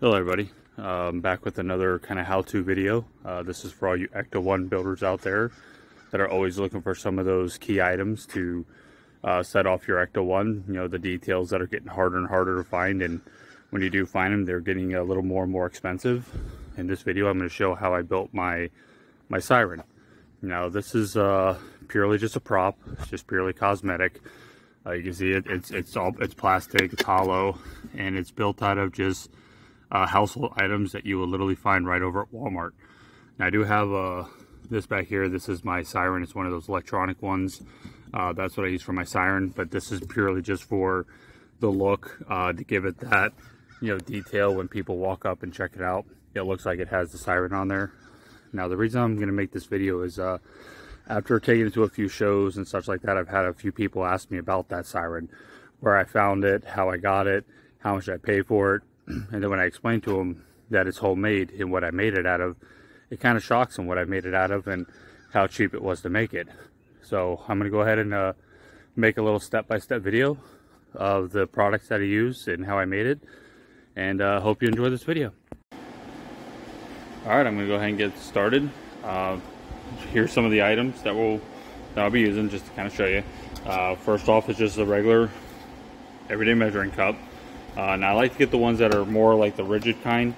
Hello everybody, um, back with another kind of how-to video. Uh, this is for all you Ecto 1 builders out there that are always looking for some of those key items to uh, set off your Ecto 1. You know, the details that are getting harder and harder to find and when you do find them, they're getting a little more and more expensive. In this video, I'm going to show how I built my, my siren. Now, this is uh, purely just a prop. It's just purely cosmetic. Uh, you can see it, it's, it's all, it's plastic, it's hollow, and it's built out of just uh, household items that you will literally find right over at Walmart. Now I do have uh, this back here. This is my siren. It's one of those electronic ones. Uh, that's what I use for my siren, but this is purely just for the look uh, to give it that you know detail when people walk up and check it out. It looks like it has the siren on there. Now the reason I'm going to make this video is uh, after taking it to a few shows and such like that, I've had a few people ask me about that siren, where I found it, how I got it, how much I pay for it, and then when I explained to them that it's homemade and what I made it out of, it kind of shocks them what I made it out of and how cheap it was to make it. So I'm going to go ahead and uh, make a little step-by-step -step video of the products that I use and how I made it. And uh, hope you enjoy this video. Alright, I'm going to go ahead and get started. Uh, here's some of the items that, we'll, that I'll be using just to kind of show you. Uh, first off is just a regular everyday measuring cup. Uh, and I like to get the ones that are more like the rigid kind,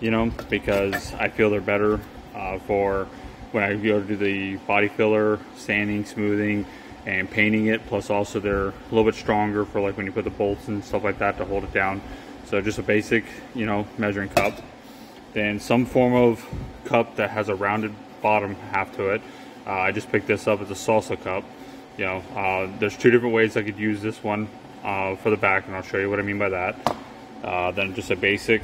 you know, because I feel they're better uh, for when I go to do the body filler, sanding, smoothing, and painting it. Plus also they're a little bit stronger for like when you put the bolts and stuff like that to hold it down. So just a basic, you know, measuring cup. Then some form of cup that has a rounded bottom half to it. Uh, I just picked this up as a salsa cup. You know, uh, there's two different ways I could use this one uh, for the back, and I'll show you what I mean by that. Uh, then just a basic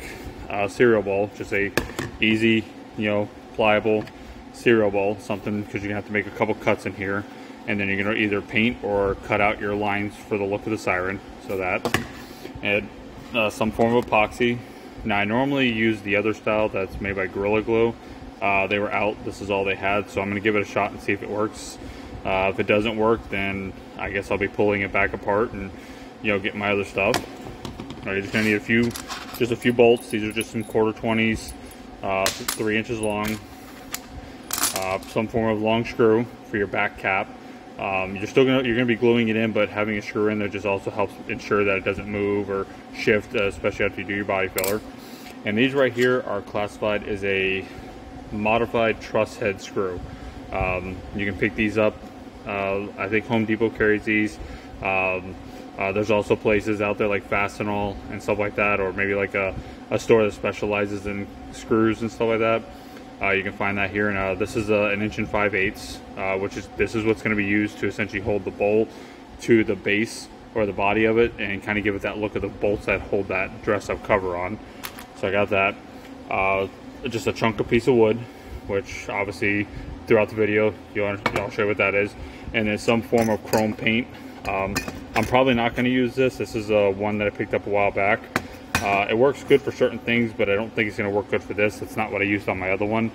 uh, cereal bowl, just a easy, you know, pliable cereal bowl, something because you're gonna have to make a couple cuts in here, and then you're gonna either paint or cut out your lines for the look of the siren, so that, and uh, some form of epoxy. Now I normally use the other style that's made by Gorilla Glue. Uh, they were out, this is all they had, so I'm gonna give it a shot and see if it works. Uh, if it doesn't work, then I guess I'll be pulling it back apart and you know, get my other stuff. Right, you're just gonna need a few, just a few bolts. These are just some quarter 20s, uh, three inches long. Uh, some form of long screw for your back cap. Um, you're still gonna you're gonna be gluing it in, but having a screw in there just also helps ensure that it doesn't move or shift, uh, especially after you do your body filler. And these right here are classified as a modified truss head screw. Um, you can pick these up. Uh, I think Home Depot carries these. Um, uh, there's also places out there like Fastenal and stuff like that, or maybe like a, a store that specializes in screws and stuff like that. Uh, you can find that here, and uh, this is an inch and five eighths, uh, which is this is what's going to be used to essentially hold the bowl to the base or the body of it, and kind of give it that look of the bolts that hold that dress-up cover on. So I got that. Uh, just a chunk of piece of wood, which obviously throughout the video you'll, I'll show you what that is, and then some form of chrome paint. Um, I'm probably not going to use this. This is uh, one that I picked up a while back. Uh, it works good for certain things, but I don't think it's going to work good for this. It's not what I used on my other one.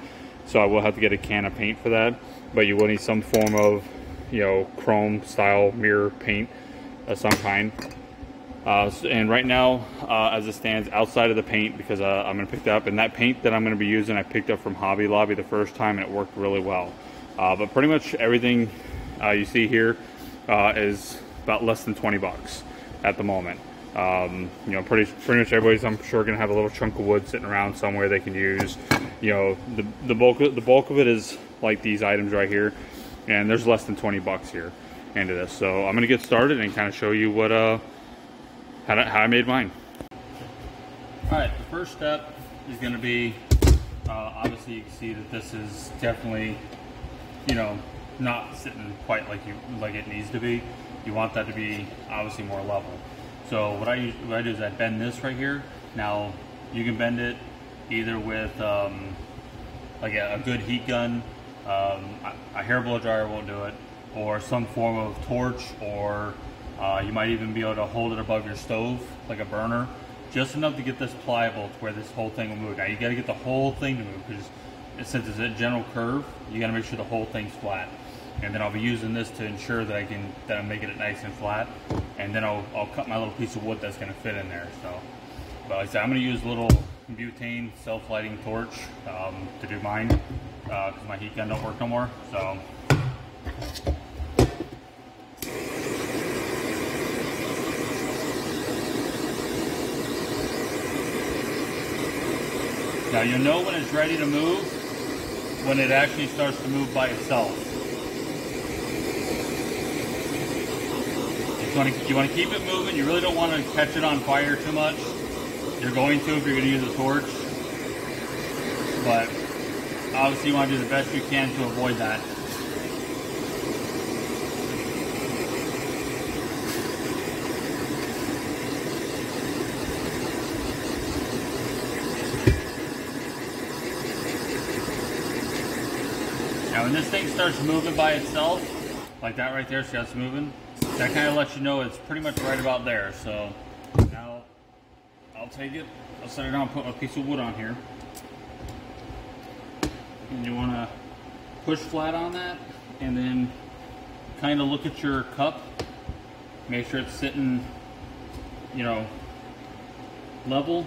So I will have to get a can of paint for that. But you will need some form of, you know, chrome style mirror paint of some kind. Uh, and right now, uh, as it stands outside of the paint, because uh, I'm going to pick that up, and that paint that I'm going to be using, I picked up from Hobby Lobby the first time, and it worked really well. Uh, but pretty much everything uh, you see here is about less than 20 bucks at the moment. Um, you know, pretty pretty much everybody's I'm sure gonna have a little chunk of wood sitting around somewhere they can use. You know, the the bulk of, the bulk of it is like these items right here, and there's less than 20 bucks here into this. So I'm gonna get started and kind of show you what uh how, to, how I made mine. All right, the first step is gonna be uh, obviously you can see that this is definitely you know not sitting quite like you like it needs to be you want that to be obviously more level. So what I, what I do is I bend this right here. Now you can bend it either with um, like a, a, good heat gun, um, a hair blow dryer won't do it, or some form of torch, or uh, you might even be able to hold it above your stove like a burner, just enough to get this pliable to where this whole thing will move. Now you got to get the whole thing to move because since it's a general curve, you got to make sure the whole thing's flat and then I'll be using this to ensure that I can that I'm making it nice and flat and then I'll, I'll cut my little piece of wood that's going to fit in there so but like I said I'm going to use a little butane self-lighting torch um, to do mine because uh, my heat gun don't work no more. So. Now you'll know when it's ready to move when it actually starts to move by itself. Want to you want to keep it moving. You really don't want to catch it on fire too much. You're going to if you're going to use a torch, but obviously you want to do the best you can to avoid that. Now when this thing starts moving by itself, like that right there, see how it's moving? That kind of lets you know it's pretty much right about there. So now I'll take it, I'll set it down, put a piece of wood on here. And you want to push flat on that and then kind of look at your cup. Make sure it's sitting, you know, level.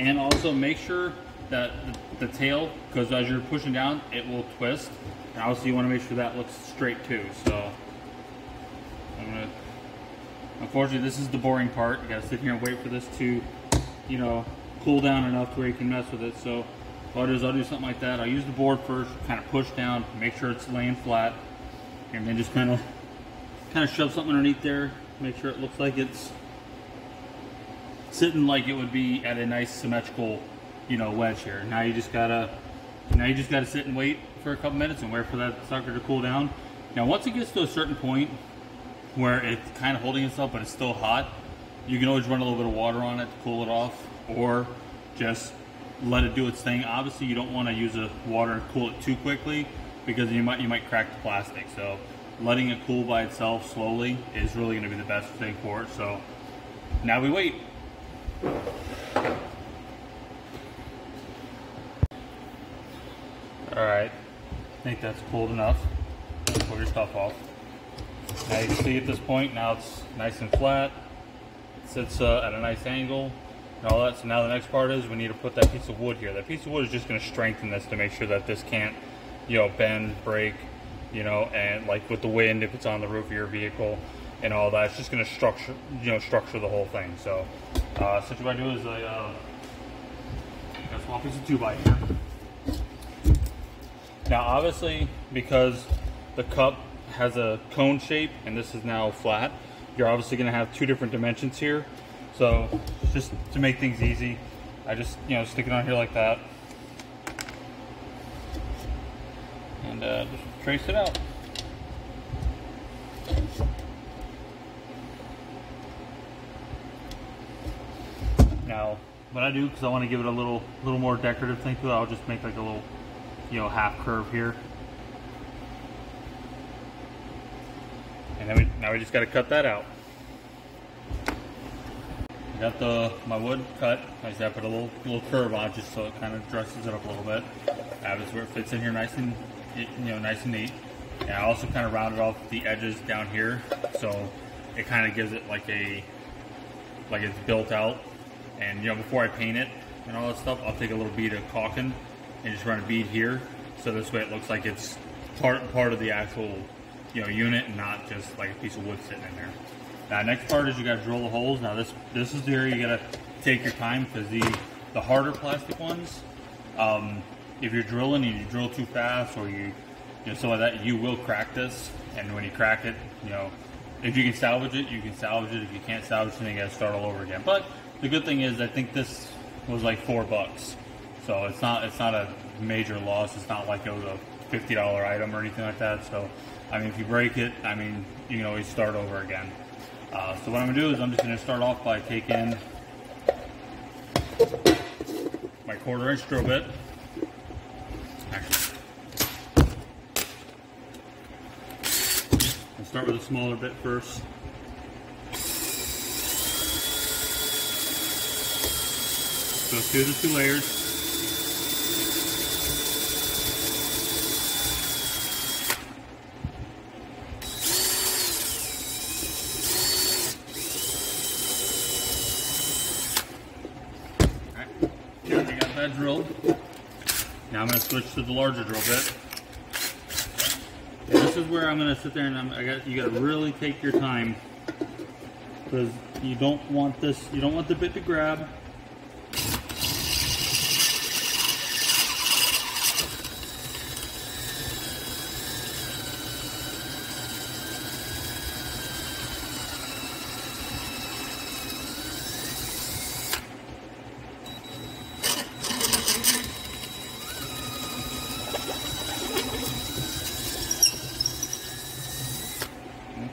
And also make sure that the, the tail, because as you're pushing down, it will twist. And obviously you want to make sure that looks straight too. So gonna, unfortunately this is the boring part. You gotta sit here and wait for this to, you know, cool down enough to where you can mess with it. So what I'll do is I'll do something like that. I'll use the board first, kind of push down, make sure it's laying flat, and then just kind of, kind of shove something underneath there, make sure it looks like it's sitting like it would be at a nice symmetrical you know, wedge here. Now you just gotta, now you just gotta sit and wait for a couple minutes and wait for that sucker to cool down. Now once it gets to a certain point where it's kind of holding itself but it's still hot, you can always run a little bit of water on it to cool it off or just let it do its thing. Obviously you don't want to use the water and cool it too quickly because you might you might crack the plastic. So letting it cool by itself slowly is really going to be the best thing for it. So now we wait. Alright, I think that's cooled enough. Pull your stuff off. Now you see at this point, now it's nice and flat. It sits uh, at a nice angle and all that. So now the next part is we need to put that piece of wood here. That piece of wood is just going to strengthen this to make sure that this can't, you know, bend, break, you know, and like with the wind if it's on the roof of your vehicle and all that. It's just going to structure, you know, structure the whole thing. So, uh, so what I do is I uh, got a small piece of two by here. Now obviously, because the cup has a cone shape and this is now flat, you're obviously gonna have two different dimensions here. So just to make things easy, I just, you know, stick it on here like that. And uh, just trace it out. Now, what I do, because I want to give it a little, little more decorative thing to it, I'll just make like a little you know, half curve here. And then we, now we just got to cut that out. Got the my wood cut. I just put a little little curve on just so it kind of dresses it up a little bit. Have this where it fits in here nice and you know nice and neat. And I also kind of rounded off the edges down here so it kind of gives it like a like it's built out. And you know before I paint it and all that stuff, I'll take a little bead of caulking and just run a bead here. So this way it looks like it's part part of the actual you know unit and not just like a piece of wood sitting in there. Now next part is you got to drill the holes. Now this this is the area you got to take your time because the the harder plastic ones, um, if you're drilling and you drill too fast or you you know some of that, you will crack this. And when you crack it, you know if you can salvage it, you can salvage it. If you can't salvage it, then you got to start all over again. But the good thing is, I think this was like four bucks. So it's not it's not a major loss. It's not like it was a fifty dollar item or anything like that. So I mean, if you break it, I mean, you can always start over again. Uh, so what I'm gonna do is I'm just gonna start off by taking my quarter inch drill bit. Actually, I'll start with a smaller bit first. So let's the two layers. that drilled. Now I'm going to switch to the larger drill bit. And this is where I'm to sit there and I'm, I got you got to really take your time because you don't want this. You don't want the bit to grab.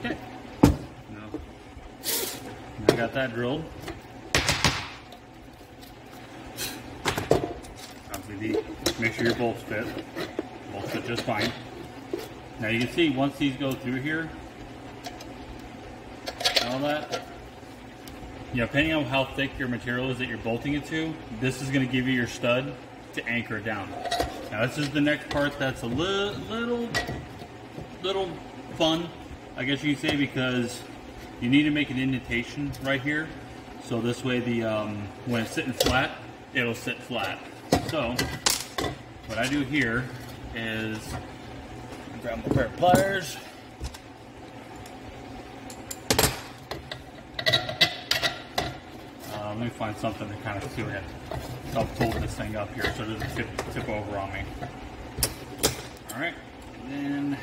Okay. Now, I got that drilled. Obviously, make sure your bolts fit. Bolts fit just fine. Now you can see once these go through here, all that, you know, depending on how thick your material is that you're bolting it to, this is going to give you your stud to anchor down. Now this is the next part that's a li little, little fun, I guess you could say, because you need to make an indentation right here. So this way the, um, when it's sitting flat, it'll sit flat. So what I do here is grab my pair of pliers. Uh, let me find something to kind of see I'll hold this thing up here so it doesn't tip, tip over on me. All right, and then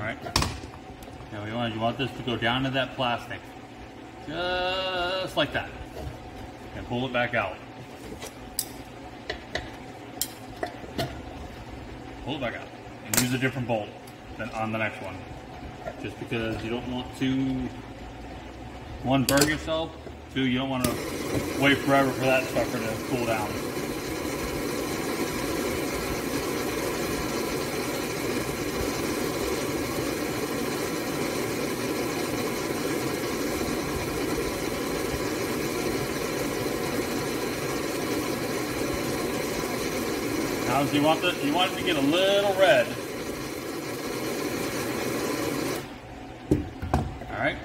All right. Now we want want this to go down to that plastic, just like that, and pull it back out. Pull it back out, and use a different bolt than on the next one, just because you don't want to one burn yourself, two you don't want to wait forever for that sucker to cool down. Now, you want the you want it to get a little red. All right,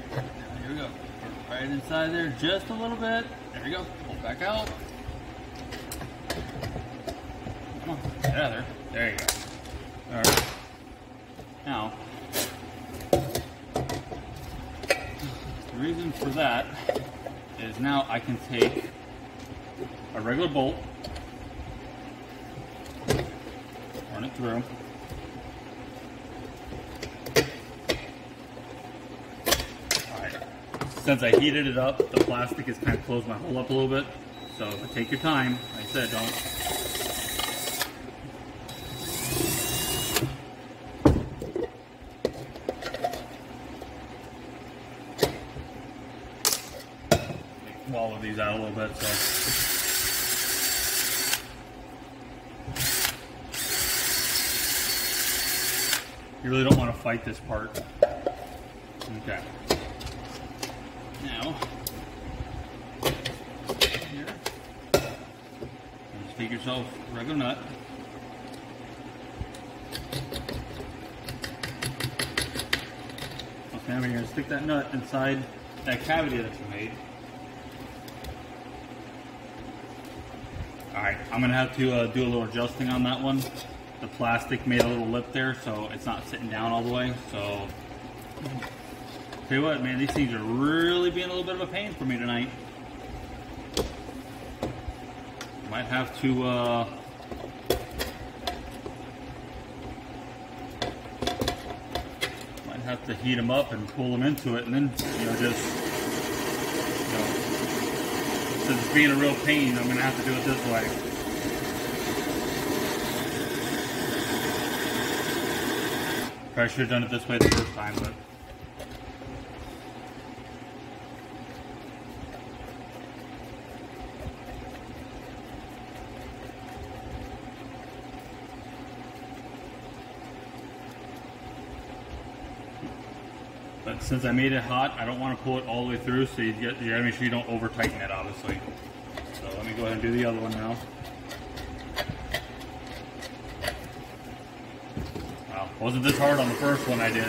here we go. Right inside there, just a little bit. There we go. Pull back out. Come on, get out there. There you go. All right. Now, the reason for that is now I can take a regular bolt run it through. Since I heated it up, the plastic has kind of closed my hole up a little bit. So take your time, like I said, don't. Wallow these out a little bit, so. You really don't want to fight this part. Okay. Now, here, just take yourself a regular nut. Okay, now we're going to stick that nut inside that cavity that you made. Alright, I'm going to have to uh, do a little adjusting on that one the plastic made a little lip there, so it's not sitting down all the way. So, tell you what, man, these things are really being a little bit of a pain for me tonight. Might have to, uh, might have to heat them up and pull them into it, and then, you know, just, you know, since it's being a real pain, I'm gonna have to do it this way. Probably should have done it this way the first time, but. But since I made it hot, I don't want to pull it all the way through, so you, get, you gotta make sure you don't over tighten it, obviously. So let me go ahead and do the other one now. Wasn't this hard on the first one I did.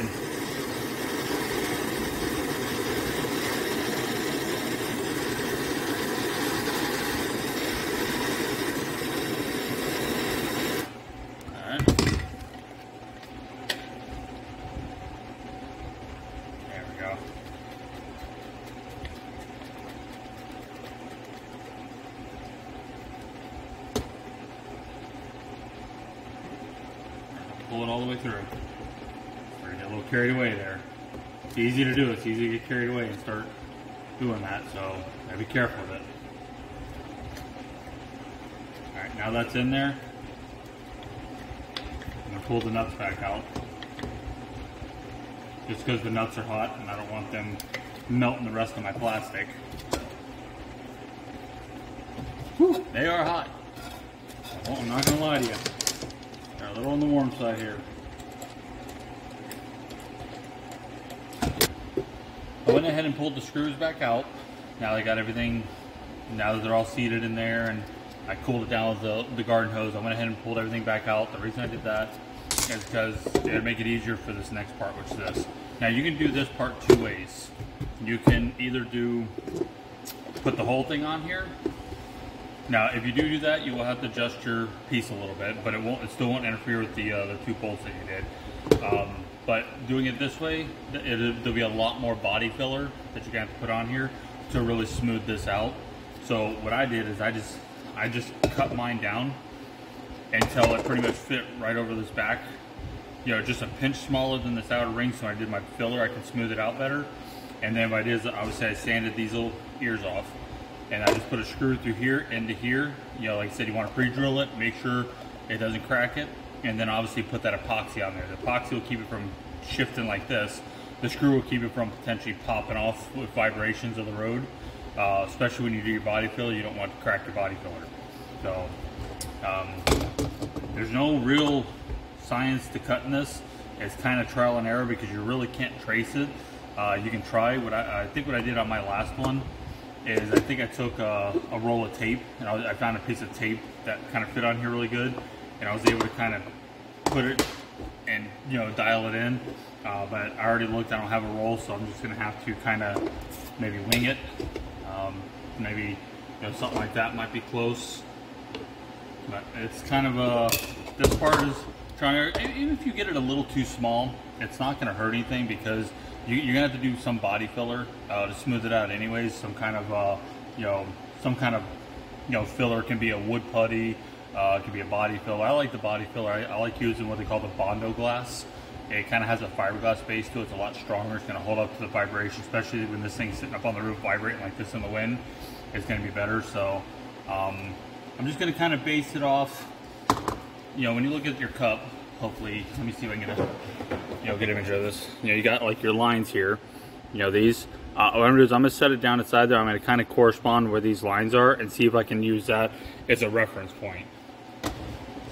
Alright. There we go. Pull it all the way through. We're gonna get a little carried away there. It's easy to do. It's easy to get carried away and start doing that. So gotta be careful with it. All right, now that's in there. I'm gonna pull the nuts back out. Just because the nuts are hot and I don't want them melting the rest of my plastic. Whew, they are hot. I'm not gonna lie to you. A little on the warm side here. I went ahead and pulled the screws back out. Now I got everything, now that they're all seated in there and I cooled it down with the, the garden hose, I went ahead and pulled everything back out. The reason I did that is because it would make it easier for this next part, which is this. Now you can do this part two ways. You can either do, put the whole thing on here, now, if you do do that, you will have to adjust your piece a little bit, but it won't. It still won't interfere with the uh, the two bolts that you did. Um, but doing it this way, it, there'll be a lot more body filler that you're gonna have to put on here to really smooth this out. So what I did is I just I just cut mine down until it pretty much fit right over this back. You know, just a pinch smaller than this outer ring, so I did my filler. I can smooth it out better. And then what I did is obviously I sanded these little ears off and I just put a screw through here into here. You know, like I said, you want to pre-drill it, make sure it doesn't crack it, and then obviously put that epoxy on there. The epoxy will keep it from shifting like this. The screw will keep it from potentially popping off with vibrations of the road, uh, especially when you do your body filler. You don't want to crack your body filler. So um, there's no real science to cutting this. It's kind of trial and error because you really can't trace it. Uh, you can try. What I, I think what I did on my last one is I think I took a, a roll of tape and I, I, found a piece of tape that kind of fit on here really good and I was able to kind of put it and you know dial it in. Uh, but I already looked I don't have a roll so I'm just gonna have to kind of maybe wing it. Um, maybe you know something like that might be close. But it's kind of a this part is trying to even if you get it a little too small it's not to hurt anything because you, are gonna have to do some body filler uh, to smooth it out anyways. Some kind of uh, you know some kind of you know filler can be a wood putty uh, it can be a body filler. I like the body filler. I, I like using what they call the Bondo glass. It kind of has a fiberglass base to it. It's a lot stronger. It's to hold up to the vibration especially when this thing's sitting up on the roof vibrating like this in the wind. It's to be better. So um, I'm just to kind of base it off you know when you look at your cup hopefully let me see if I can get a you know, an image of this. You know, you got like your lines here, you know, these. Uh, what I'm gonna do is I'm gonna set it down inside there. I'm gonna kind of correspond where these lines are and see if I can use that as a reference point.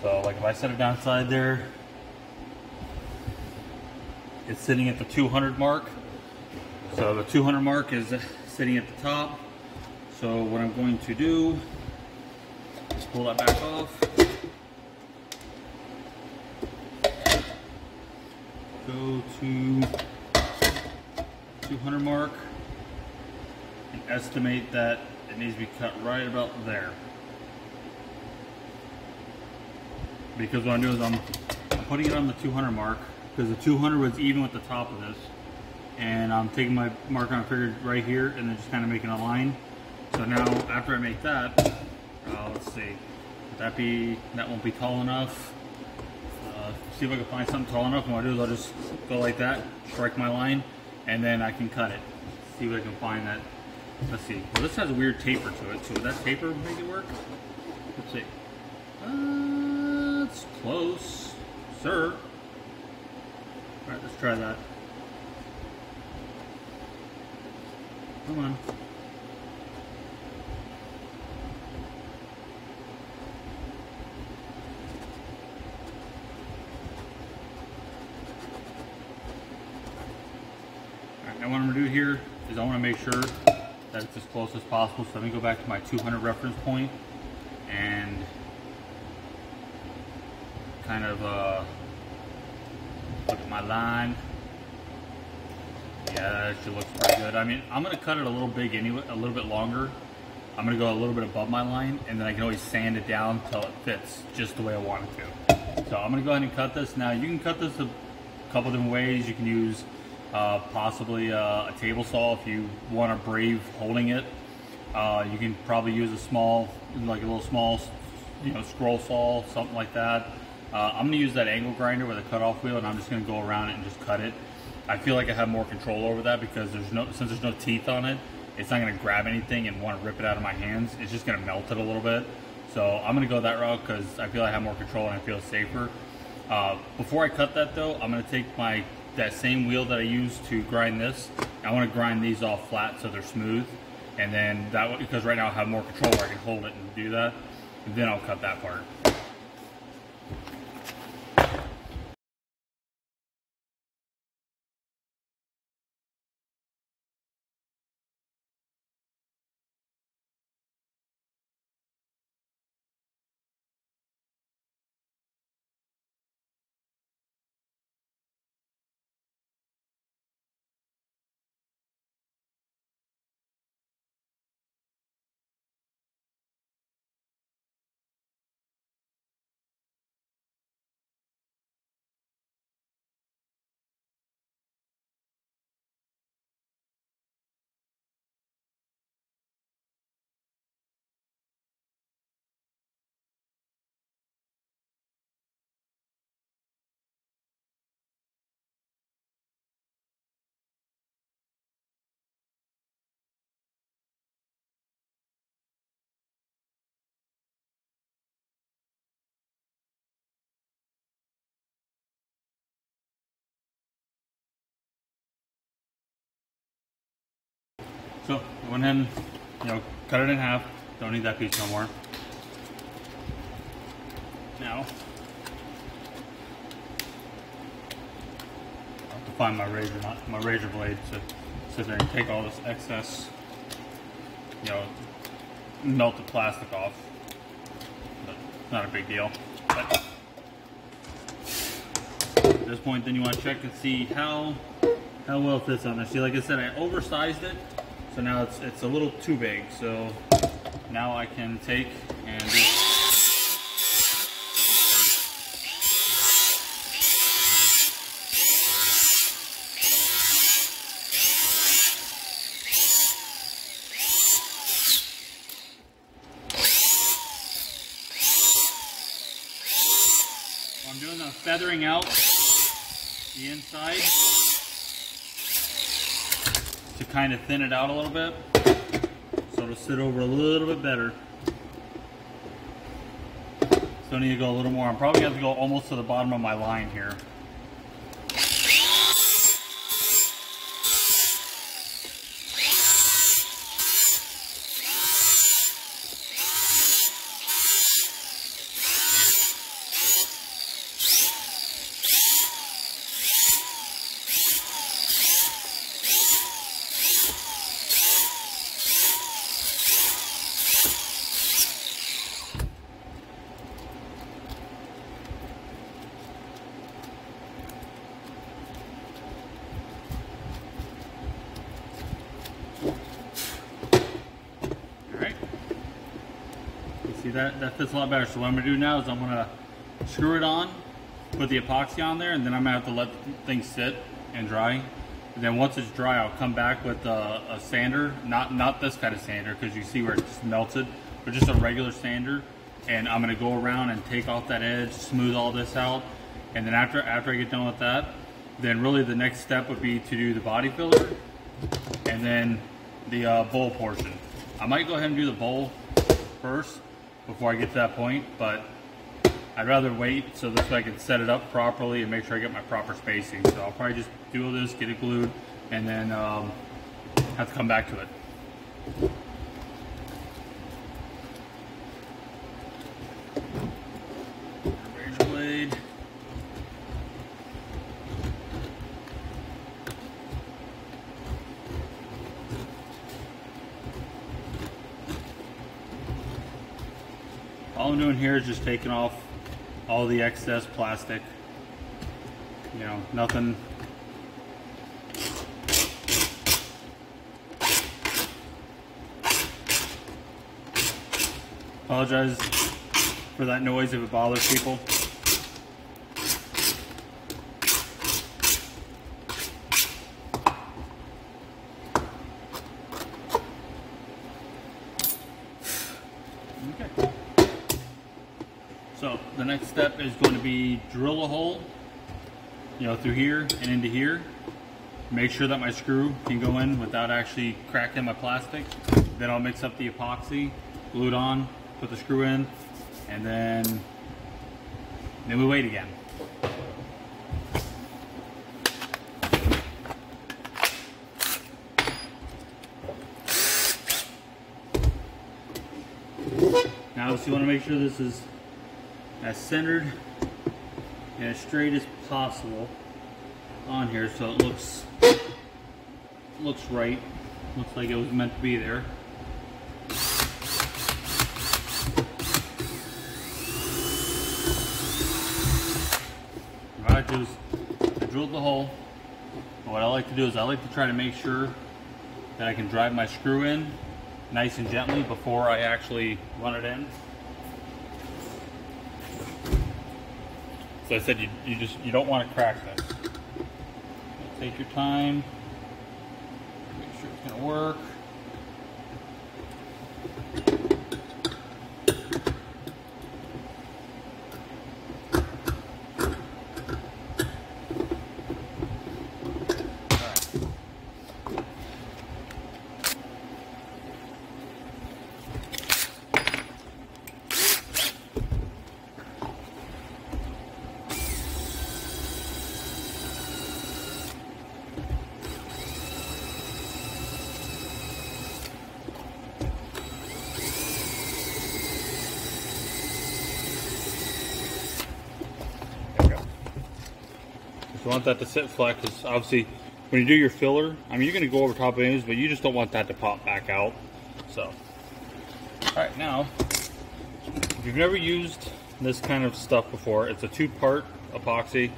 So like if I set it down inside there, it's sitting at the 200 mark. So the 200 mark is sitting at the top. So what I'm going to do is pull that back off. Go to 200 mark and estimate that it needs to be cut right about there. Because what I'm doing is I'm, putting it on the 200 mark because the 200 was even with the top of this. And I'm taking my marker and I figured right here and then just kind of making a line. So now after I make that, uh, let's see, would that be, that won't be tall enough see if I can find something tall enough. And what I'll do is I'll just go like that, strike my line, and then I can cut it. See if I can find that. Let's see. Well, this has a weird taper to it, so would that taper make it work? Let's see. Uh, close, sir. All right, let's try that. Come on. And what I'm gonna do here is I wanna make sure that it's as close as possible. So let me go back to my 200 reference point and kind of uh, look at my line. Yeah, that actually looks pretty good. I mean, I'm gonna cut it a little big anyway, a little bit longer. I'm gonna go a little bit above my line and then I can always sand it down until it fits just the way I want it to. So I'm gonna go ahead and cut this. Now you can cut this a couple different ways. You can use uh, possibly uh, a table saw if you want to brave holding it. Uh, you can probably use a small, like a little small, you know, scroll saw, something like that. Uh, I'm gonna use that angle grinder with a cutoff wheel and I'm just gonna go around it and just cut it. I feel like I have more control over that because there's no, since there's no teeth on it, it's not gonna grab anything and want to rip it out of my hands. It's just gonna melt it a little bit. So I'm gonna go that route because I feel I have more control and I feel safer. Uh, before I cut that though, I'm gonna take my that same wheel that I used to grind this. I want to grind these all flat so they're smooth, and then that because right now I have more control where I can hold it and do that. And then I'll cut that part. Went ahead and you know cut it in half. Don't need that piece no more. Now I have to find my razor, not my razor blade to sit there and take all this excess, you know, melted plastic off. But not a big deal. But at this point, then you want to check and see how how well it fits on there. See, like I said, I oversized it so now it's, it's a little too big. So now I can take and I'm doing the feathering out the inside kind of thin it out a little bit so it'll sit over a little bit better. So I need to go a little more. I'm probably going to have to go almost to the bottom of my line here. See that, that fits a lot better. So what I'm gonna do now is I'm gonna screw it on, put the epoxy on there, and then I'm gonna have to let things sit and dry. And then once it's dry, I'll come back with a, a sander, not not this kind of sander, because you see where it's melted, but just a regular sander. And I'm gonna go around and take off that edge, smooth all this out. And then after after I get done with that, then really the next step would be to do the body filler, and then the uh, bowl portion. I might go ahead and do the bowl first, before I get to that point, but I'd rather wait so this way I can set it up properly and make sure I get my proper spacing. So I'll probably just do all this, get it glued, and then um, have to come back to it. Razor blade. all I'm doing here is just taking off all the excess plastic. You know, nothing Apologize for that noise if it bothers people. Okay. So the next step is going to be drill a hole, you know, through here and into here. Make sure that my screw can go in without actually cracking my plastic. Then I'll mix up the epoxy, glue it on, put the screw in, and then, then we wait again. Now, so you want to make sure this is as centered and as straight as possible on here so it looks looks right. Looks like it was meant to be there. I is I drilled the hole. What I like to do is I like to try to make sure that I can drive my screw in nice and gently before I actually run it in so I said you, you just you don't want to crack this. Take your time. Make sure it's gonna work You want that to sit flat because obviously when you do your filler, I mean, you're going to go over top of it, but you just don't want that to pop back out. So, all right, now, if you've never used this kind of stuff before, it's a two-part epoxy.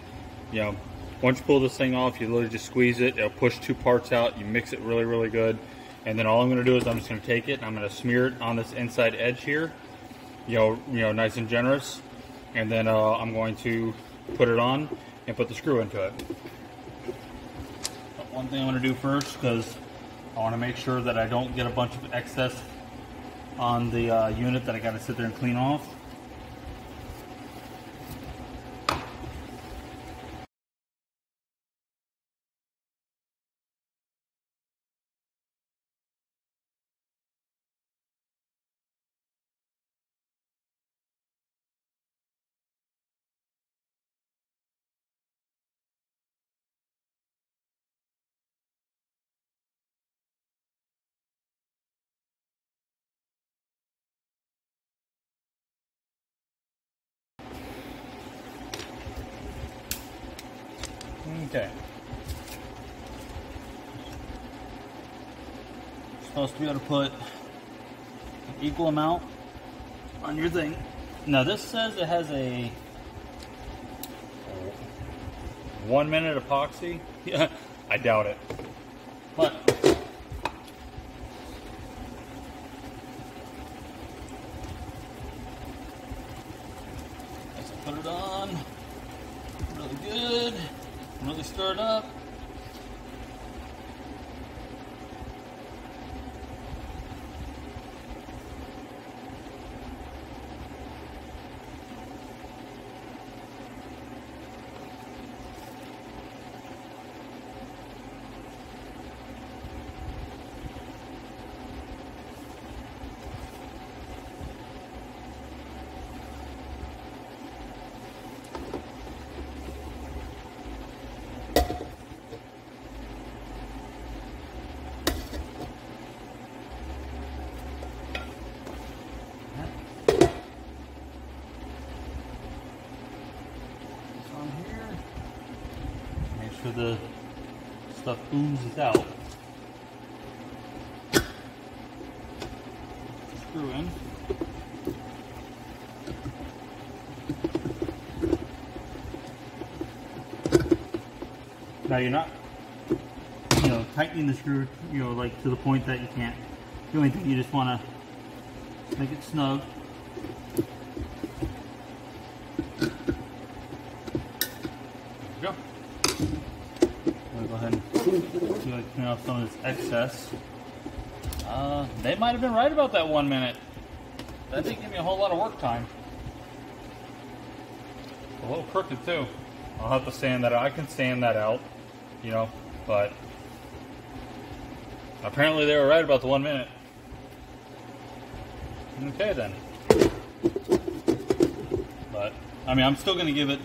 You know, once you pull this thing off, you literally just squeeze it. It'll push two parts out. You mix it really, really good. And then all I'm going to do is I'm just going to take it and I'm going to smear it on this inside edge here. You know, you know, nice and generous. And then uh, I'm going to put it on and put the screw into it. One thing I'm to do first, because I want to make sure that I don't get a bunch of excess on the uh, unit that I got to sit there and clean off. Okay. Supposed to be able to put an equal amount on your thing. Now this says it has a one minute epoxy. Yeah, I doubt it. But let's put it on really good really it up. the stuff oozes out. Screw in. Now you're not, you know, tightening the screw, you know, like to the point that you can't do anything. You just want to make it snug. Clean off some of this excess. Uh, they might have been right about that one minute. That didn't give me a whole lot of work time. A little crooked too. I'll have to sand that out. I can sand that out, you know, but apparently they were right about the one minute. Okay then. But, I mean, I'm still going to give it,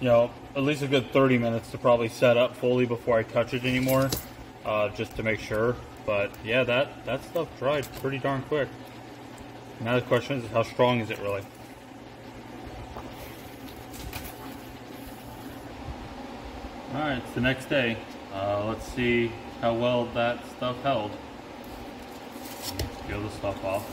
you know, at least a good 30 minutes to probably set up fully before I touch it anymore, uh, just to make sure. But yeah, that, that stuff dried pretty darn quick. Now the question is, how strong is it really? Alright, it's the next day. Uh, let's see how well that stuff held. Peel the stuff off.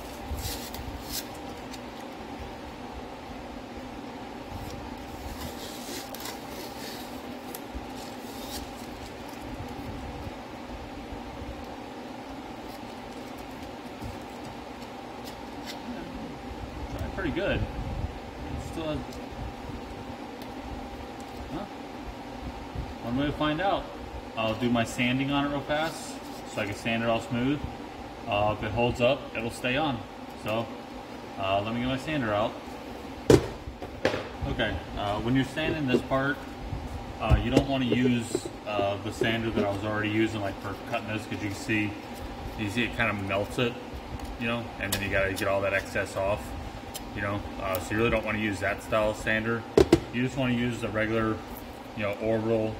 Tried pretty good. Still has... Huh? One way to find out. I'll do my sanding on it real fast so I can sand it all smooth. Uh, if it holds up, it'll stay on. So uh, let me get my sander out. Okay, uh, when you're sanding this part, uh, you don't want to use uh, the sander that I was already using like for cutting this because you can see, you see it kind of melts it, you know, and then you got to get all that excess off, you know. Uh, so you really don't want to use that style of sander. You just want to use the regular, you know, orbital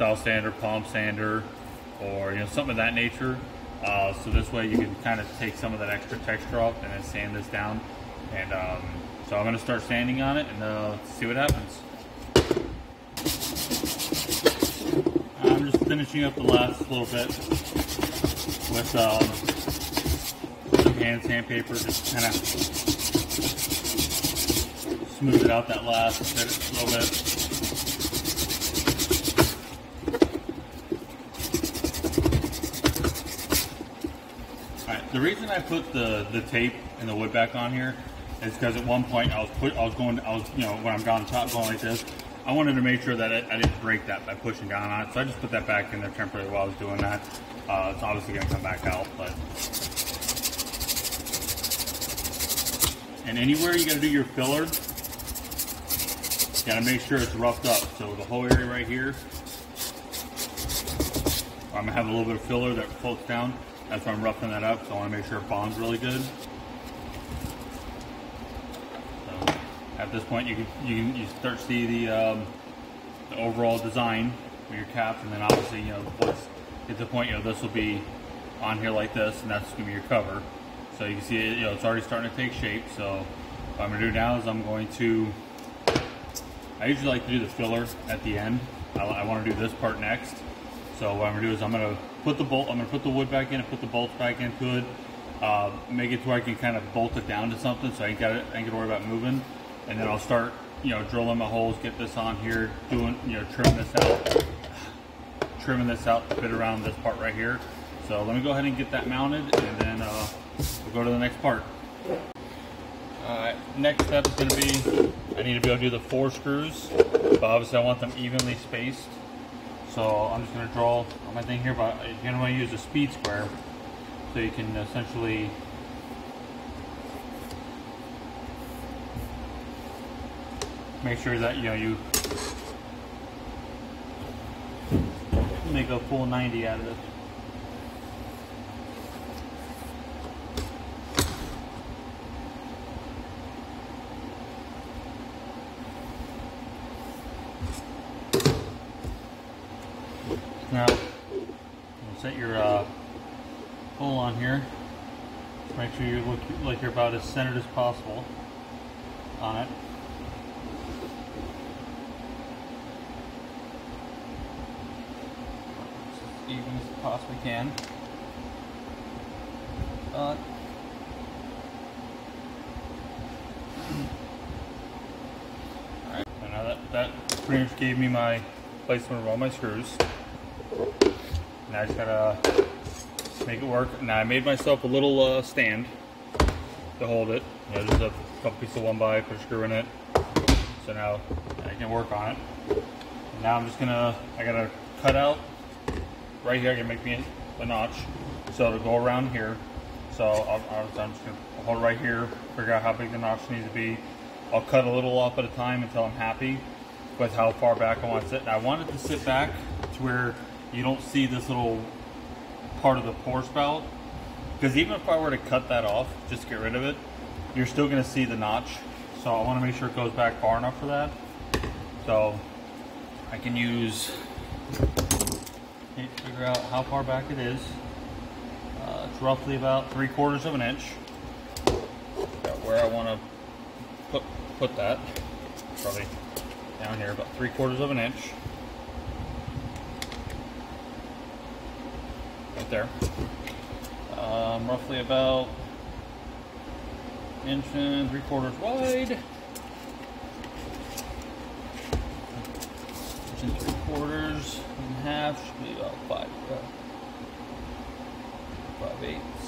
style sander, palm sander, or you know something of that nature. Uh, so this way you can kind of take some of that extra texture off and then sand this down. And um, so I'm going to start sanding on it and uh, see what happens. I'm just finishing up the last little bit with um, some hand sandpaper, just kind of smooth it out that last bit, little bit. The reason I put the, the tape and the wood back on here is because at one point I was put I was going I was you know when I'm on top going like this I wanted to make sure that I, I didn't break that by pushing down on it. So I just put that back in there temporarily while I was doing that. Uh, it's obviously to come back out but and anywhere you got to do your filler you got to make sure it's roughed up. So the whole area right here I'm to have a little bit of filler that floats down that's why I'm roughing that up, so I want to make sure it bonds really good. So at this point, you can you can you start to see the, um, the overall design of your caps, and then obviously, you know, once get to the point, you know, this will be on here like this, and that's going to be your cover. So you can see, it, you know, it's already starting to take shape. So what I'm going to do now is I'm going to, I usually like to do the filler at the end. I, I want to do this part next. So what I'm gonna do is I'm gonna put the bolt, I'm gonna put the wood back in and put the bolts back into it. Uh, make it to where I can kind of bolt it down to something so I ain't got I ain't gotta worry about moving. And then I'll start, you know, drilling my holes, get this on here, doing, you know, trimming this out, trimming this out fit around this part right here. So let me go ahead and get that mounted and then uh, we'll go to the next part. Alright, next step is to be, I need to be able to do the four screws, but obviously I want them evenly spaced. So I'm just going to draw on my thing here, but you're going to want to use a speed square so you can essentially make sure that you know you make a full 90 out of this. Now, set your uh, hole on here. Just make sure you look like you're about as centered as possible on it. As even as possibly can. Uh, Alright, so now that, that pretty much gave me my placement of all my screws. Now I just gotta make it work. Now I made myself a little uh, stand to hold it. You know, just a couple pieces of one by, put a screw in it. So now I can work on it. And now I'm just gonna, I gotta cut out right here. I can make me a notch. So it'll go around here. So I'll, I'm just gonna hold it right here, figure out how big the notch needs to be. I'll cut a little off at a time until I'm happy with how far back I want to sit. And I want it to sit back to where you don't see this little part of the pour spout. Because even if I were to cut that off, just get rid of it, you're still going to see the notch. So I want to make sure it goes back far enough for that. So I can use, can't figure out how far back it is. Uh, it's roughly about three quarters of an inch. where I want to put, put that. Probably down here, about three quarters of an inch. There. Um, roughly about inch and three quarters wide. Inch and three quarters and half should be about five, uh, five eighths.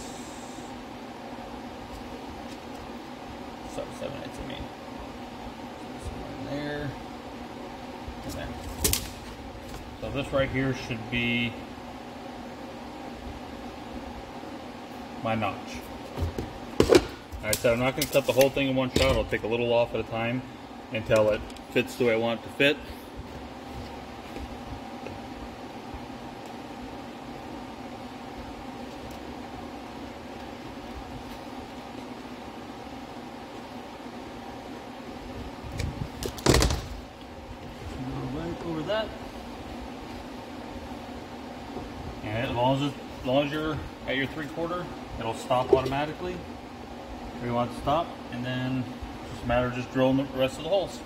Sorry, seven eighths, I mean. Somewhere in there. And there. So this right here should be my notch. Alright, so I'm not going to cut the whole thing in one shot. I'll take a little off at a time until it fits the way I want it to fit. Over that. And as long as, as long as you're at your three quarter, it'll stop automatically you want it to stop, and then it's just a matter of just drilling the rest of the holes.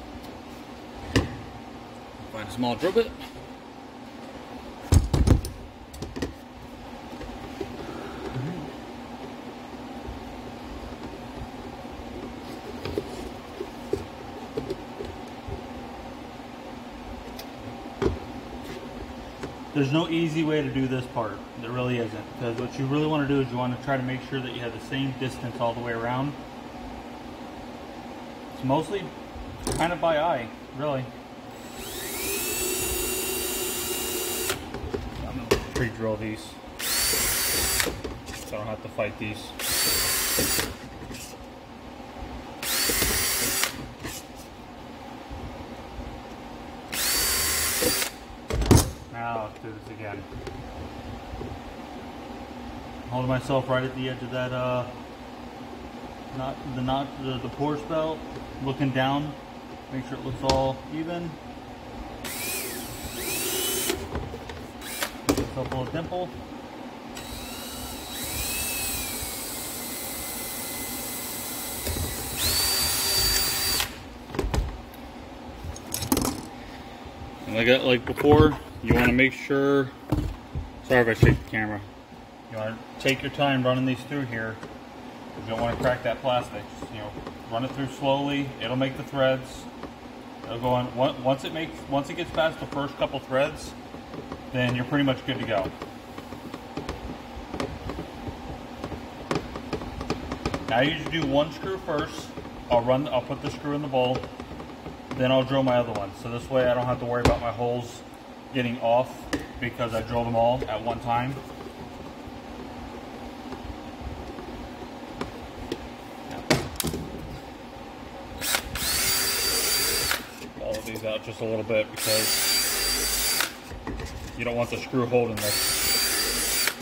Find a small drill bit. There's no easy way to do this part. There really isn't. Because what you really want to do is you want to try to make sure that you have the same distance all the way around. It's mostly kind of by eye, really. I'm going to pre-drill these. So I don't have to fight these. Now let's do this again. Holding myself right at the edge of that, uh, not the not the, the pour spout, looking down, make sure it looks all even. A little dimple. And like like before, you want to make sure. Sorry if I shake the camera. You want to take your time running these through here. You don't want to crack that plastic. Just, you know, run it through slowly. It'll make the threads. It'll go on once it makes once it gets past the first couple threads, then you're pretty much good to go. Now I usually do one screw first. I'll run. I'll put the screw in the bowl. Then I'll drill my other one. So this way I don't have to worry about my holes getting off because I drilled them all at one time. Follow these out just a little bit because you don't want the screw holding this.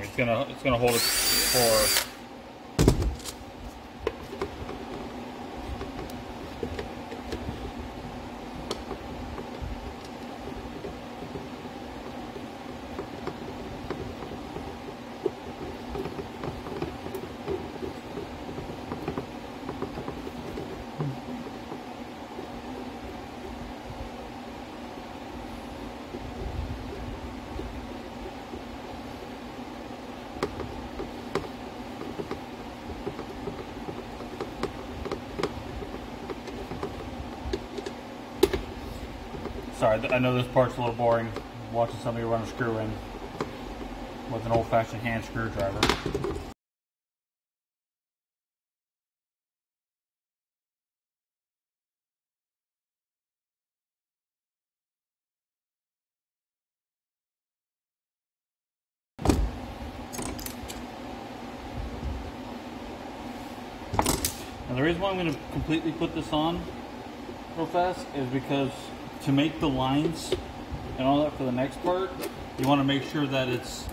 It's gonna it's gonna hold it for sorry, I know this part's a little boring. Watching somebody run a screw in with an old-fashioned hand screwdriver. And the reason why I'm going to completely put this on real fast is because to make the lines and all that for the next part, you want to make sure that it's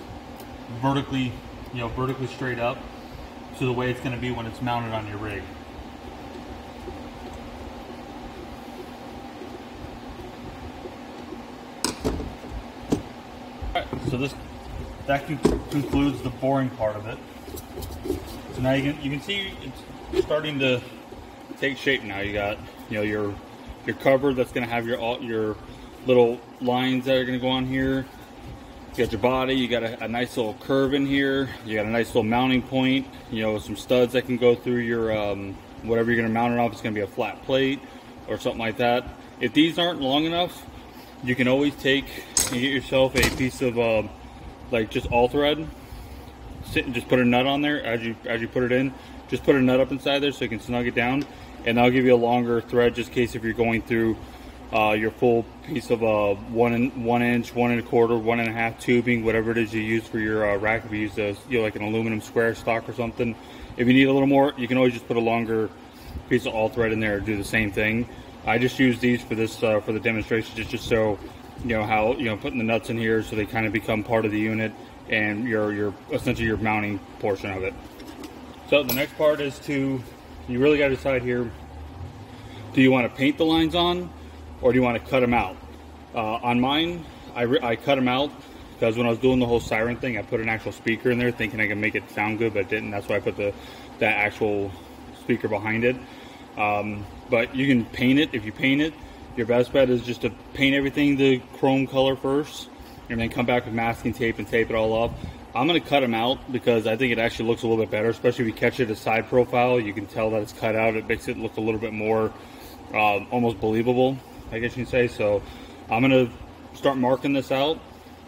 vertically, you know, vertically straight up to the way it's going to be when it's mounted on your rig. So this that concludes the boring part of it. So now you can you can see it's starting to take shape now. You got you know your your cover that's going to have your all your little lines that are going to go on here. You got your body, you got a, a, nice little curve in here. You got a nice little mounting point, you know, some studs that can go through your, um, whatever you're going to mount it off. It's going to be a flat plate or something like that. If these aren't long enough, you can always take and get yourself a piece of, uh, like just all thread. Sit and just put a nut on there as you, as you put it in. Just put a nut up inside there so you can snug it down. And that'll give you a longer thread just in case if you're going through uh, your full piece of uh, one in, one inch, one and a quarter, one and a half tubing, whatever it is you use for your uh, rack. If you use a, you know, like an aluminum square stock or something, if you need a little more, you can always just put a longer piece of all thread in there and do the same thing. I just use these for this uh, for the demonstration, just just so you know how you know putting the nuts in here so they kind of become part of the unit and your your essentially your mounting portion of it. So the next part is to you really got to decide here. Do you want to paint the lines on? or do you want to cut them out? Uh, on mine, I, I cut them out because when I was doing the whole siren thing, I put an actual speaker in there thinking I could make it sound good, but it didn't. That's why I put the that actual speaker behind it. Um, but you can paint it. If you paint it, your best bet is just to paint everything the chrome color first and then come back with masking tape and tape it all off. I'm going to cut them out because I think it actually looks a little bit better, especially if you catch it a side profile. You can tell that it's cut out. It makes it look a little bit more uh, almost believable. I guess you can say. So I'm going to start marking this out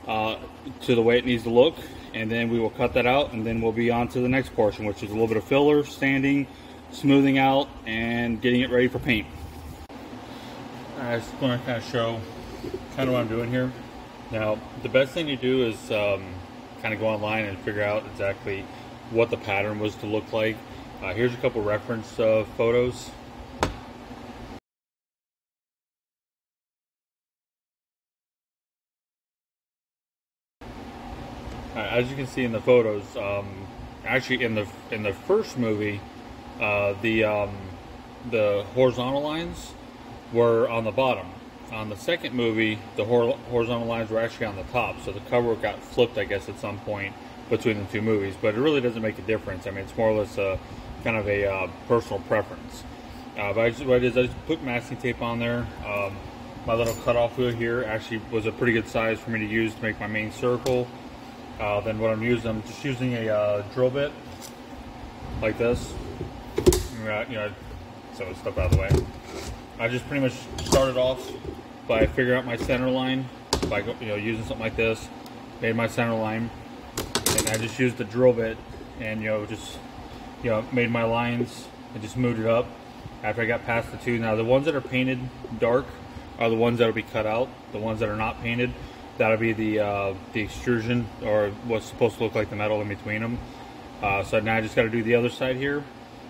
uh, to the way it needs to look and then we will cut that out and then we'll be on to the next portion which is a little bit of filler, sanding, smoothing out and getting it ready for paint. I just want to kind of show kind of what I'm doing here. Now the best thing to do is um, kind of go online and figure out exactly what the pattern was to look like. Uh, here's a couple reference uh, photos as you can see in the photos, um, actually in the in the first movie, uh, the um, the horizontal lines were on the bottom. On the second movie, the hor horizontal lines were actually on the top, so the cover got flipped, I guess, at some point between the two movies. But it really doesn't make a difference. I mean, it's more or less a kind of a uh, personal preference. Uh, but I just, what I did is I just put masking tape on there. Um, my little cutoff wheel here actually was a pretty good size for me to use to make my main circle. Uh, then what I'm using, I'm just using a uh, drill bit like this. You know, so step out of the way. I just pretty much started off by figuring out my center line by you know using something like this. Made my center line, and I just used the drill bit and you know just you know made my lines and just moved it up after I got past the two. Now the ones that are painted dark are the ones that will be cut out. The ones that are not painted that'll be the uh, the extrusion or what's supposed to look like the metal in between them. Uh, so now I just got to do the other side here.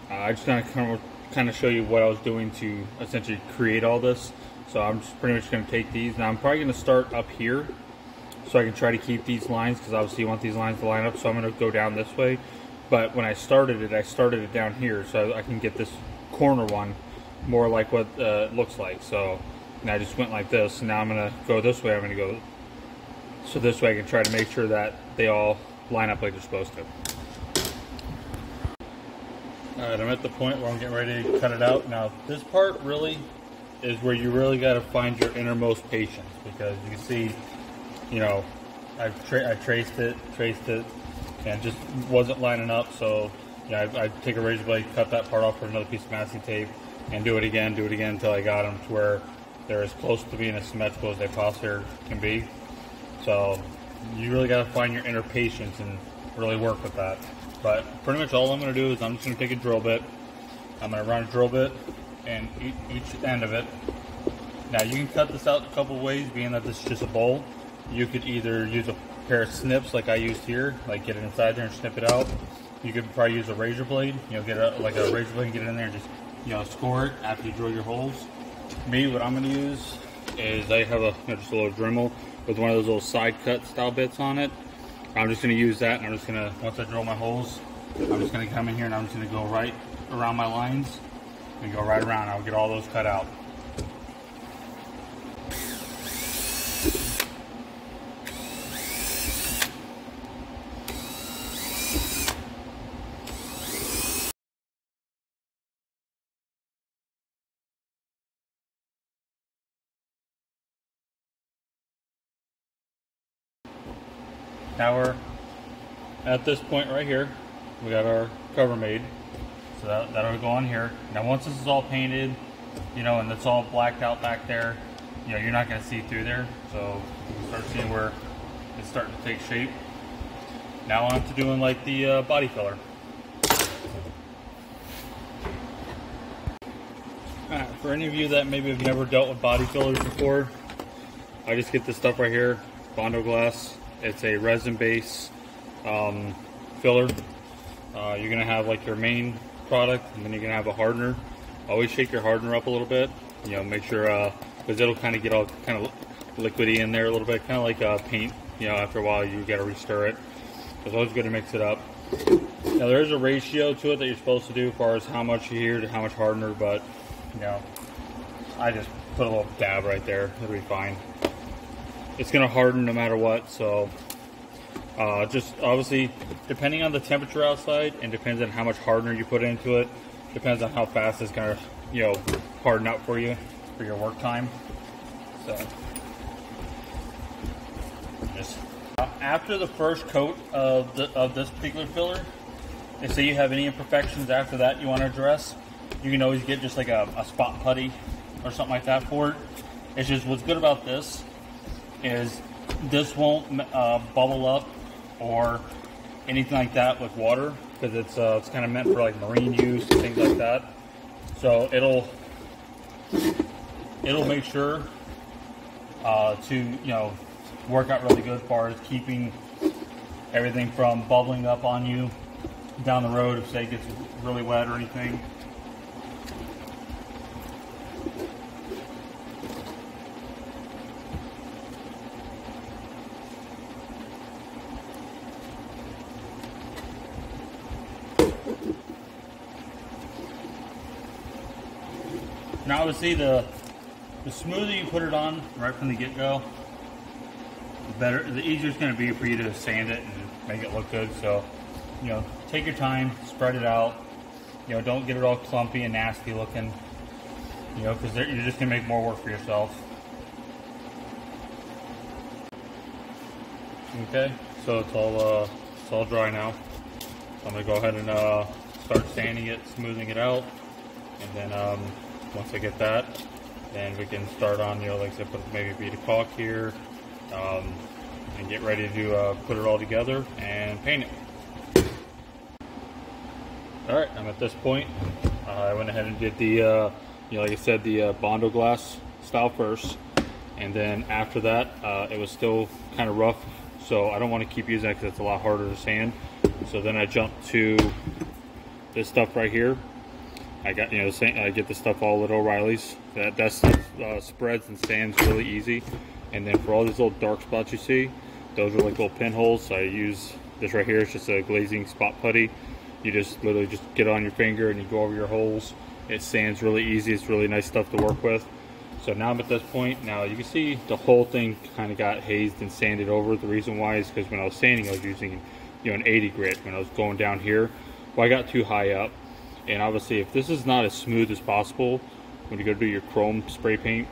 Uh, I just kind of kind of show you what I was doing to essentially create all this. So I'm just pretty much going to take these. Now I'm probably going to start up here so I can try to keep these lines because obviously you want these lines to line up. So I'm going to go down this way. But when I started it, I started it down here so I can get this corner one more like what uh, it looks like. So now I just went like this. Now I'm going to go this way. I'm going to go so this way I can try to make sure that they all line up like they're supposed to. Alright, I'm at the point where I'm getting ready to cut it out. Now, this part really is where you really got to find your innermost patience because you see, you know, I've tra I traced it, traced it, and just wasn't lining up. So, I, I take a razor blade, cut that part off with another piece of masking tape, and do it again, do it again until I got them to where they're as close to being as symmetrical as they possibly can be. So you really got to find your inner patience and really work with that. But pretty much all I'm going to do is I'm just going to take a drill bit. I'm going to run a drill bit and each end of it. Now you can cut this out a couple ways, being that this is just a bowl. You could either use a pair of snips like I used here, like get it inside there and snip it out. You could probably use a razor blade, you know, get a, like a razor blade and get it in there and just, you know, score it after you drill your holes. Me, what I'm to use is I have a, you know, just a little Dremel with one of those little side cut style bits on it. I'm just to use that and I'm just to, once I drill my holes, I'm just to come in here and I'm just to go right around my lines and go right around. I'll get all those cut out. Now we're at this point right here. We got our cover made. So that, that'll go on here. Now once this is all painted, you know, and it's all blacked out back there, you know, you're not gonna see through there. So you start seeing where it's starting to take shape. Now on to doing like the uh, body filler. Right, for any of you that maybe have never dealt with body fillers before, I just get this stuff right here, Bondo Glass. It's a resin base um, filler. Uh, you're gonna have like your main product, and then you're gonna have a hardener. Always shake your hardener up a little bit. You know, make sure because uh, it'll kind of get all kind of liquidy in there a little bit, kind of like uh, paint. You know, after a while you gotta restir it. It's always good to mix it up. Now there is a ratio to it that you're supposed to do as far as how much here to how much hardener, but you know, I just put a little dab right there. It'll be fine it's to harden no matter what. So uh, just obviously depending on the temperature outside and depends on how much hardener you put into it, depends on how fast it's to you know harden up for you for your work time. So just uh, after the first coat of the of this particular filler, and say you have any imperfections after that you want to address, you can always get just like a, a spot putty or something like that for it. It's just what's good about this is this won't uh, bubble up or anything like that with water because it's uh, it's kind of meant for like marine use and things like that. So it'll it'll make sure uh, to you know work out really good as far as keeping everything from bubbling up on you down the road if say it gets really wet or anything. Now obviously the the smoother you put it on right from the get-go, the better, the easier it's going to be for you to sand it and make it look good. So, you know, take your time, spread it out. You know, don't get it all clumpy and nasty looking. You know, because you're just going to make more work for yourself. Okay, so it's all uh, it's all dry now. I'm gonna go ahead and uh, start sanding it, smoothing it out, and then um, once I get that, then we can start on, you know, like I said, put maybe a bead of caulk here, um, and get ready to uh, put it all together and paint it. All right, I'm at this point. Uh, I went ahead and did the, uh, you know, like I said, the uh, Bondo glass style first, and then after that, uh, it was still kind of rough, so I don't want to keep using it because it's a lot harder to sand. So then I jumped to this stuff right here, I got, you know, I get the stuff all at O'Reilly's. That, that stuff uh, spreads and sands really easy. And then for all these little dark spots you see, those are like little pinholes. So I use this right here. It's just a glazing spot putty. You just literally just get on your finger and you go over your holes. It sands really easy. It's really nice stuff to work with. So now I'm at this point. Now you can see the whole thing kind of got hazed and sanded over. The reason why is because when I was sanding, I was using, you know, an 80 grit. When I was going down here, well, I got too high up and obviously, if this is not as smooth as possible, when you go to do your chrome spray paint,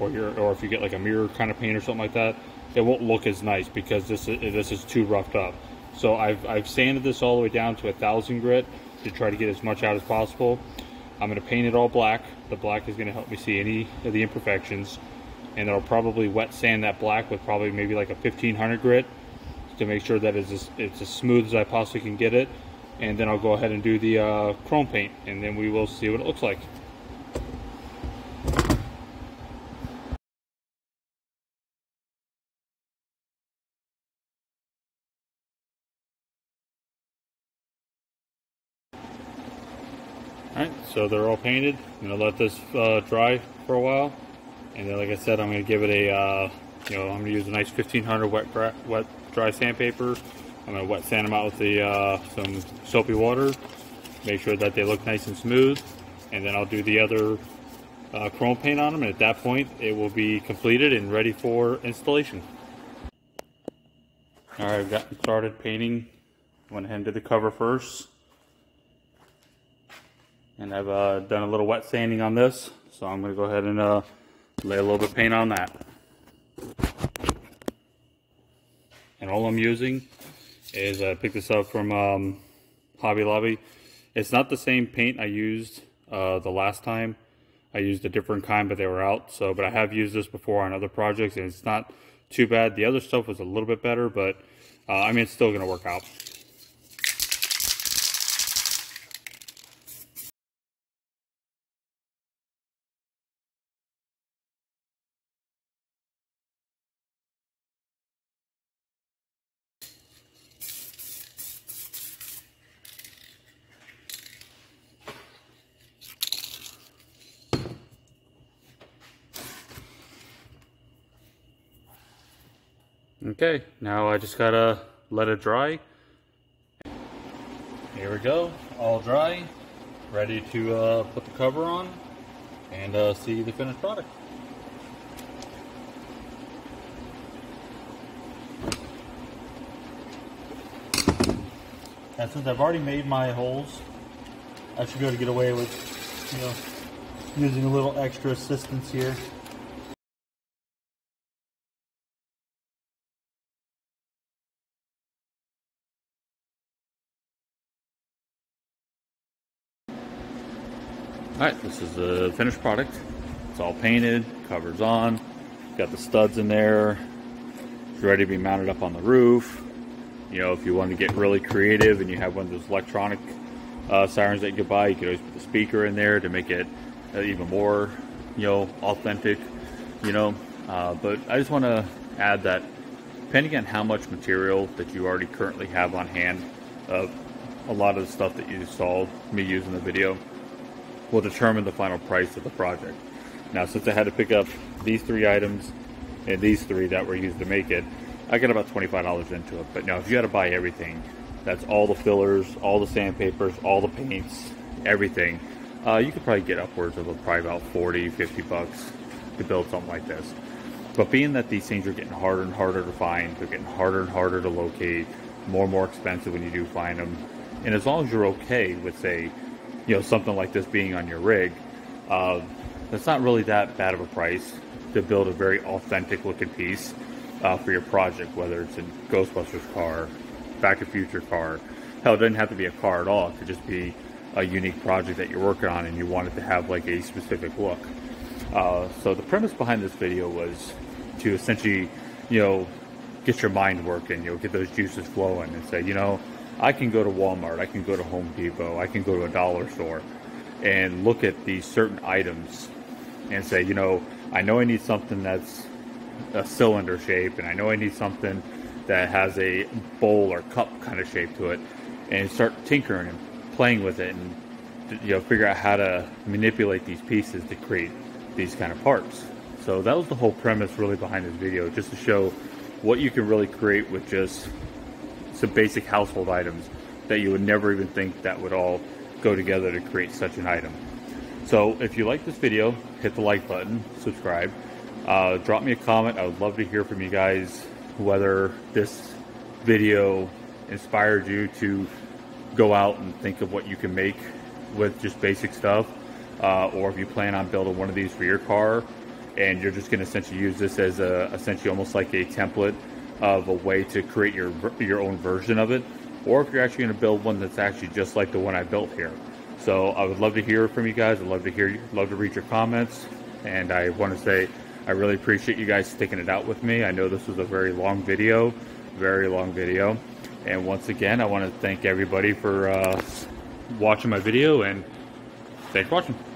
or your, or if you get like a mirror kind of paint or something like that, it won't look as nice because this is, this is too roughed up. So I've, I've sanded this all the way down to a thousand grit to try to get as much out as possible. I'm going to paint it all black. The black is going to help me see any of the imperfections. And I'll probably wet sand that black with probably maybe like a 1500 grit to make sure that it's as, it's as smooth as I possibly can get it. And then I'll go ahead and do the uh, chrome paint and then we will see what it looks like. Alright, so they're all painted. I'm going to let this uh, dry for a while. And then, like I said, I'm going to give it a, uh, you know, I'm going to use a nice 1500 wet, wet dry sandpaper. I'm going to wet sand them out with the, uh, some soapy water. Make sure that they look nice and smooth. And then I'll do the other uh, chrome paint on them. And at that point, it will be completed and ready for installation. Alright, I've gotten started painting. Went ahead and did the cover first. And I've uh, done a little wet sanding on this. So I'm going to go ahead and uh, lay a little bit of paint on that. And all I'm using is I picked this up from um, Hobby Lobby. It's not the same paint I used uh, the last time. I used a different kind, but they were out. So, but I have used this before on other projects, and it's not too bad. The other stuff was a little bit better, but uh, I mean, it's still going to work out. Okay, now I just gotta let it dry. Here we go, all dry, ready to uh, put the cover on and uh, see the finished product. And since I've already made my holes, I should be able to get away with, you know, using a little extra assistance here. Alright, this is the finished product. It's all painted, covers on, got the studs in there, it's ready to be mounted up on the roof. You know, if you want to get really creative and you have one of those electronic uh, sirens that you could buy, you could always put the speaker in there to make it uh, even more, you know, authentic, you know. Uh, but I just want to add that depending on how much material that you already currently have on hand, uh, a lot of the stuff that you saw me use in the video, will determine the final price of the project. Now, since I had to pick up these three items and these three that were used to make it, I got about $25 into it. But now, if you had to buy everything, that's all the fillers, all the sandpapers, all the paints, everything, uh, you could probably get upwards of probably about 40, 50 bucks to build something like this. But being that these things are getting harder and harder to find, they're getting harder and harder to locate, more and more expensive when you do find them. And as long as you're okay with, say, you know something like this being on your rig, uh, it's not really that bad of a price to build a very authentic looking piece uh, for your project, whether it's a Ghostbusters car, Back to Future car. Hell, it doesn't have to be a car at all. It could just be a unique project that you're working on and you want it to have like a specific look. Uh, so the premise behind this video was to essentially, you know, get your mind working, you know, get those juices flowing and say, you know, I can go to Walmart, I can go to Home Depot, I can go to a dollar store and look at these certain items and say, you know, I know I need something that's a cylinder shape and I know I need something that has a bowl or cup kind of shape to it and start tinkering and playing with it and you know figure out how to manipulate these pieces to create these kind of parts. So that was the whole premise really behind this video, just to show what you can really create with just some basic household items that you would never even think that would all go together to create such an item. So if you like this video, hit the like button, subscribe, uh, drop me a comment. I would love to hear from you guys whether this video inspired you to go out and think of what you can make with just basic stuff, uh, or if you plan on building one of these for your car and you're just going to essentially use this as a essentially almost like a template of a way to create your your own version of it, or if you're actually going to build one that's actually just like the one I built here. So I would love to hear from you guys. I'd love to hear, love to read your comments. And I want to say I really appreciate you guys sticking it out with me. I know this was a very long video, very long video. And once again, I want to thank everybody for uh, watching my video and thanks for watching.